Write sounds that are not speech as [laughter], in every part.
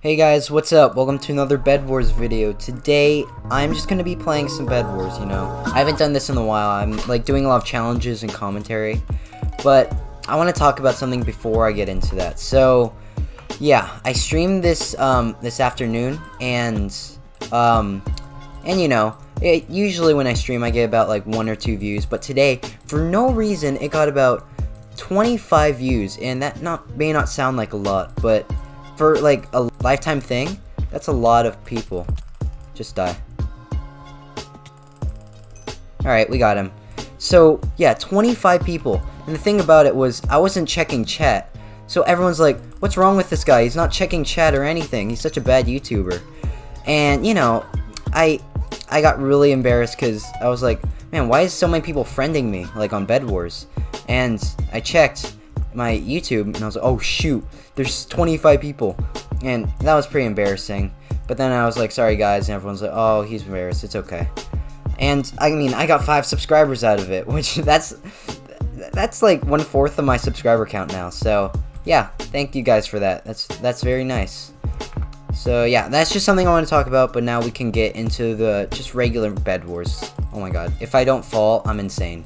Hey guys, what's up? Welcome to another Bed Wars video. Today, I'm just gonna be playing some Bed Wars, you know. I haven't done this in a while. I'm like doing a lot of challenges and commentary. But I want to talk about something before I get into that. So, yeah, I streamed this um this afternoon and um and you know, it, usually when I stream I get about like one or two views, but today for no reason it got about 25 views and that not may not sound like a lot, but for like a lifetime thing, that's a lot of people. Just die. Alright, we got him. So, yeah, 25 people. And the thing about it was, I wasn't checking chat. So everyone's like, what's wrong with this guy? He's not checking chat or anything. He's such a bad YouTuber. And, you know, I I got really embarrassed because I was like, man, why is so many people friending me, like on Bed Wars? And I checked my YouTube, and I was like, oh shoot, there's 25 people. And that was pretty embarrassing. But then I was like, sorry guys, and everyone's like, oh, he's embarrassed, it's okay. And I mean, I got five subscribers out of it, [laughs] which that's that's like one fourth of my subscriber count now. So yeah, thank you guys for that. That's that's very nice. So yeah, that's just something I want to talk about, but now we can get into the just regular Bed Wars. Oh my god. If I don't fall, I'm insane.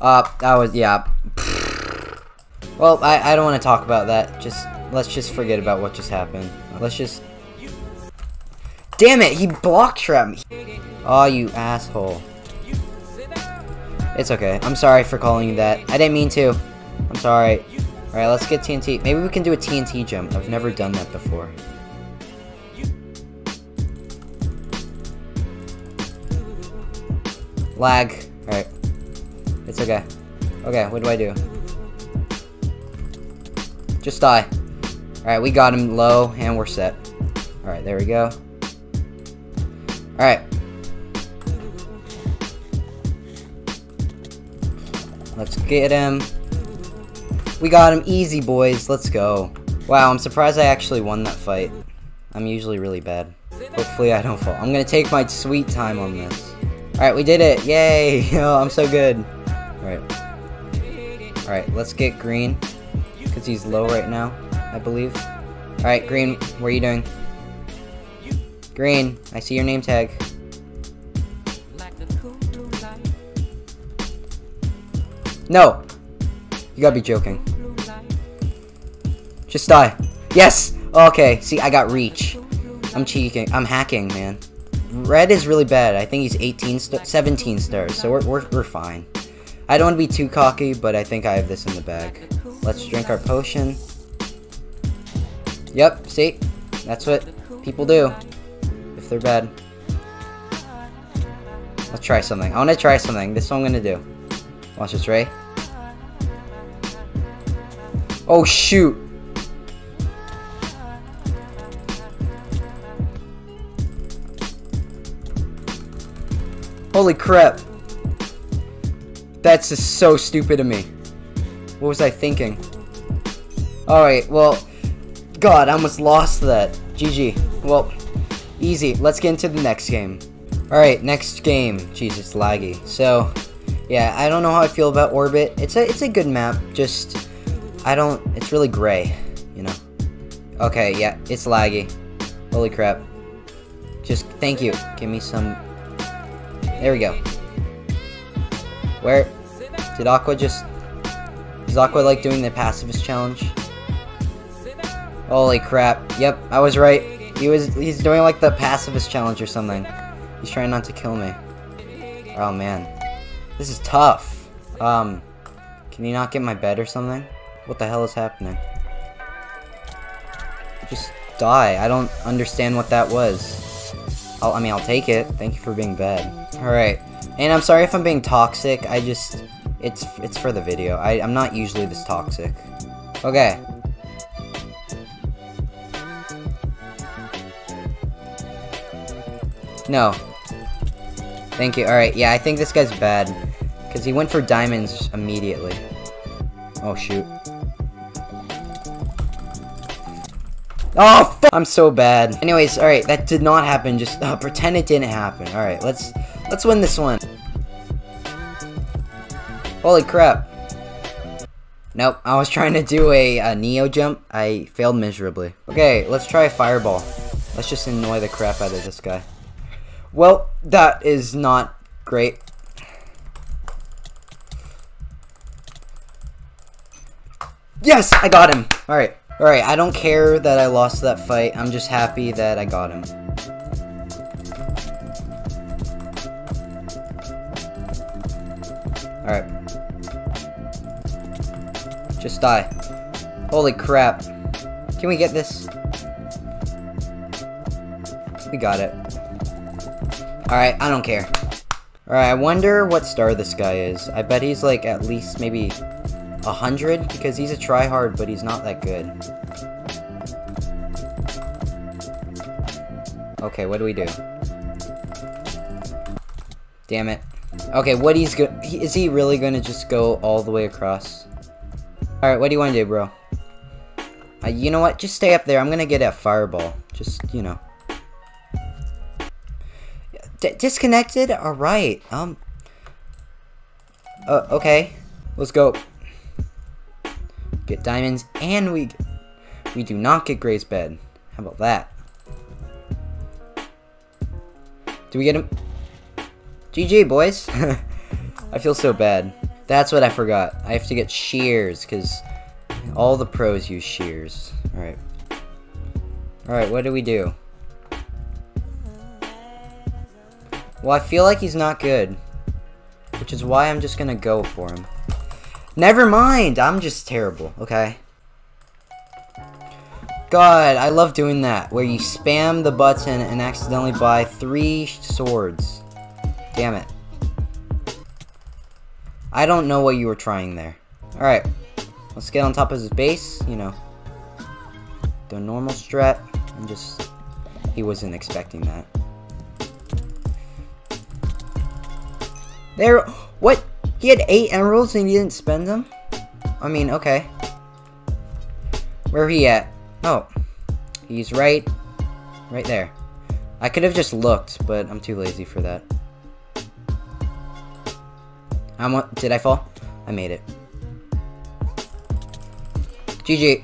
Uh, that was, yeah. Well, I, I don't want to talk about that. Just, let's just forget about what just happened. Let's just... Damn it, he block trapped me. Oh, you asshole. It's okay. I'm sorry for calling you that. I didn't mean to. I'm sorry. Alright, let's get TNT. Maybe we can do a TNT jump. I've never done that before. Lag. Alright. It's okay. Okay, what do I do? Just die. Alright, we got him low, and we're set. Alright, there we go. Alright. Let's get him. We got him easy, boys. Let's go. Wow, I'm surprised I actually won that fight. I'm usually really bad. Hopefully I don't fall. I'm gonna take my sweet time on this. Alright, we did it. Yay! [laughs] Oh, I'm so good. Alright. Alright, let's get green. Because he's low right now, I believe. Alright, green, what are you doing? Green, I see your name tag. No! You gotta be joking. Just die. Yes! Okay, see, I got reach. I'm cheating. I'm hacking, man. Red is really bad. I think he's 18 st 17 stars, so we're, we're, we're fine. I don't want to be too cocky, but I think I have this in the bag. Let's drink our potion. Yep, see? That's what people do. If they're bad. Let's try something. I want to try something. This is what I'm going to do. Watch this, Ray. Oh, shoot. Holy crap. That's just so stupid of me. What was I thinking? Alright, well, God, I almost lost that. GG. Well, easy. Let's get into the next game. Alright, next game. It's laggy. So, yeah, I don't know how I feel about Orbit. It's a, it's a good map, just, I don't, it's really gray, you know. Okay, yeah, it's laggy. Holy crap. Just, thank you. Give me some there we go. Where? Did Aqua just... Is Aqua like doing the pacifist challenge? Holy crap. Yep, I was right. He was he's doing like the pacifist challenge or something. He's trying not to kill me. Oh man. This is tough. Um can you not get my bed or something? What the hell is happening? Just die. I don't understand what that was. I'll, I mean, I'll take it. Thank you for being bad. Alright. And I'm sorry if I'm being toxic. I just... It's it's for the video. I, I'm not usually this toxic. Okay. No. Thank you. Alright, yeah, I think this guy's bad. Because he went for diamonds immediately. Oh, shoot. Oh, I'm so bad. Anyways, alright, that did not happen. Just uh, pretend it didn't happen. Alright, let's let's win this one. Holy crap. Nope, I was trying to do a, a Neo jump. I failed miserably. Okay, let's try a fireball. Let's just annoy the crap out of this guy. Well, that is not great. Yes, I got him. All right. All right, I don't care that I lost that fight. I'm just happy that I got him. All right. Just die. Holy crap. Can we get this? We got it. Alright, I don't care. Alright, I wonder what star this guy is. I bet he's like at least maybe a hundred because he's a tryhard, but he's not that good. Okay, what do we do? Damn it. Okay, what he's go- is he really gonna just go all the way across? Alright, what do you want to do, bro? Uh, you know what? Just stay up there. I'm gonna get a fireball. Just, you know. D disconnected? Alright. Um. Uh, okay. Let's go get diamonds, and we we do not get Gray's bed. How about that? Do we get him? GG, boys. [laughs] I feel so bad. That's what I forgot. I have to get shears, because all the pros use shears. Alright. Alright, what do we do? Well, I feel like he's not good. Which is why I'm just gonna go for him. Never mind! I'm just terrible, okay? God, I love doing that, where you spam the button and accidentally buy three swords. Damn it. I don't know what you were trying there. Alright, let's get on top of his base, you know. The normal strat, and just... He wasn't expecting that. There... What? He had eight emeralds and he didn't spend them? I mean, okay. Where he at? Oh. He's right... Right there. I could have just looked, but I'm too lazy for that. Did I fall? I made it. GG.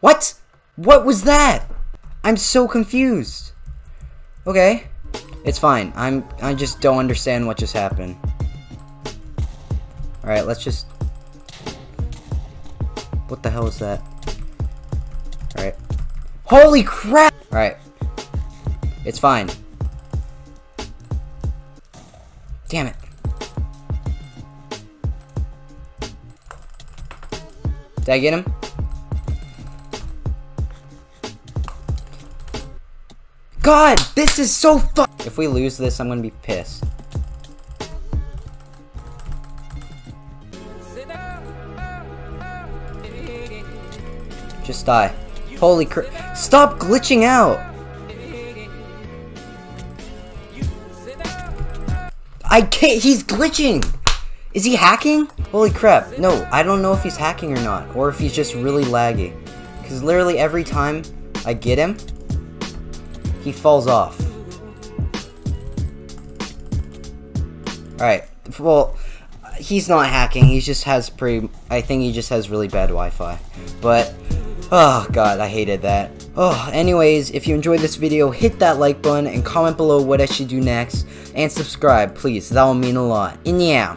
What? What was that? I'm so confused. Okay. It's fine. I'm I just don't understand what just happened. Alright, let's just... What the hell is that? Alright. Holy crap! Alright. It's fine. Damn it. Did I get him? God, this is so If we lose this, I'm gonna be pissed. Just die. Holy crap. Stop glitching out! I can't- he's glitching! Is he hacking? Holy crap. No, I don't know if he's hacking or not, or if he's just really laggy. Because literally every time I get him, he falls off. Alright, well, he's not hacking, he just has pretty, I think he just has really bad Wi-Fi. But, oh god, I hated that. Oh, anyways, if you enjoyed this video, hit that like button and comment below what I should do next, and subscribe, please, that will mean a lot. And yeah,